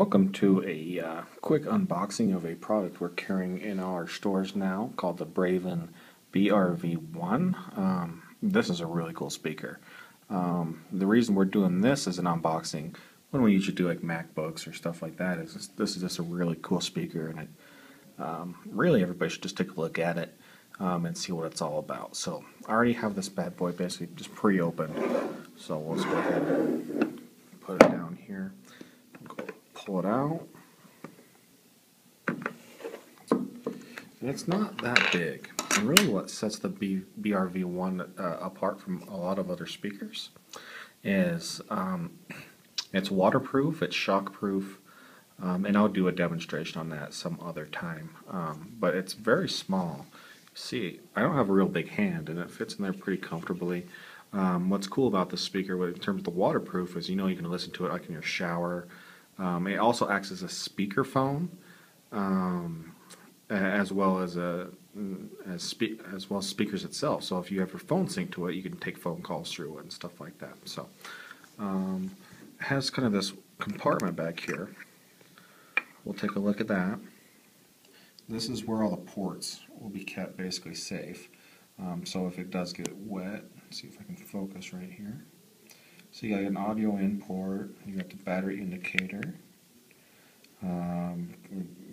welcome to a uh, quick unboxing of a product we're carrying in our stores now called the Braven BRV1. Um, this is a really cool speaker. Um, the reason we're doing this as an unboxing, when we usually do like MacBooks or stuff like that, is this, this is just a really cool speaker, and it, um, really everybody should just take a look at it um, and see what it's all about. So I already have this bad boy basically just pre-opened, so we'll just go ahead and put it down pull it out. And it's not that big. And really what sets the B, BRV1 uh, apart from a lot of other speakers is um, it's waterproof, it's shockproof, um, and I'll do a demonstration on that some other time. Um, but it's very small. See, I don't have a real big hand, and it fits in there pretty comfortably. Um, what's cool about this speaker, in terms of the waterproof, is you know you can listen to it like in your shower, um, it also acts as a speakerphone, um, as well as a as spe- as well as speakers itself. So if you have your phone synced to it, you can take phone calls through it and stuff like that. So um, it has kind of this compartment back here. We'll take a look at that. This is where all the ports will be kept basically safe. Um, so if it does get wet, see if I can focus right here. So you got an audio in port, you got the battery indicator. Um,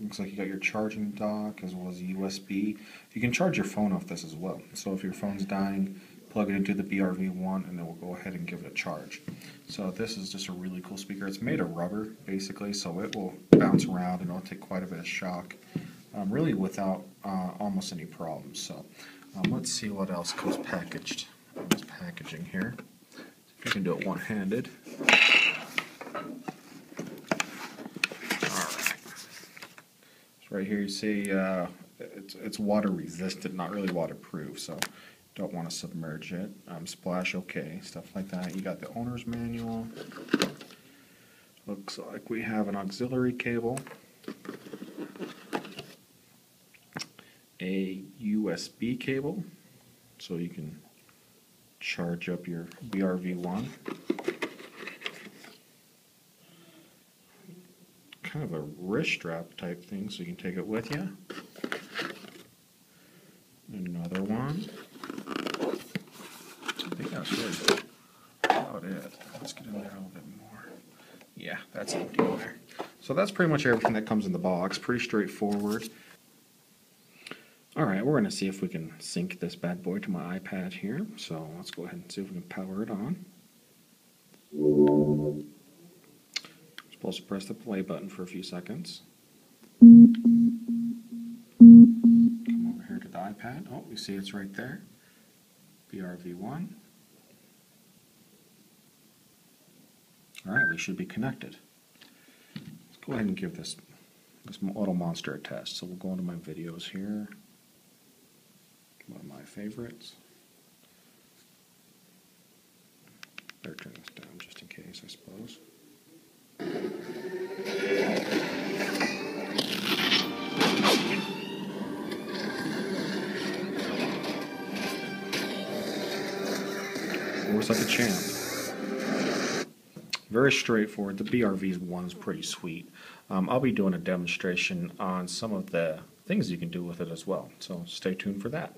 looks like you got your charging dock as well as USB. You can charge your phone off this as well. So if your phone's dying, plug it into the BRV1 and it will go ahead and give it a charge. So this is just a really cool speaker. It's made of rubber basically, so it will bounce around and it'll take quite a bit of shock. Um, really without uh, almost any problems. So um, let's see what else comes packaged this packaging here. I can do it one-handed. Alright. So right here you see uh, it's, it's water resistant, not really waterproof, so don't want to submerge it. Um, splash okay, stuff like that. You got the owner's manual. Looks like we have an auxiliary cable. A USB cable, so you can charge up your BRV1. Kind of a wrist strap type thing so you can take it with you. Another one. I think that's about it. Let's get in there a little bit more. Yeah, that's empty there. So that's pretty much everything that comes in the box. Pretty straightforward. Alright, we're going to see if we can sync this bad boy to my iPad here. So let's go ahead and see if we can power it on. supposed to press the play button for a few seconds. Come over here to the iPad. Oh, you see it's right there. BRV1. Alright, we should be connected. Let's go ahead and give this, this little monster a test. So we'll go into my videos here one of my favorites. Better turn this down just in case, I suppose. Works like a champ. Very straightforward. The BRV one is pretty sweet. Um, I'll be doing a demonstration on some of the things you can do with it as well. So stay tuned for that.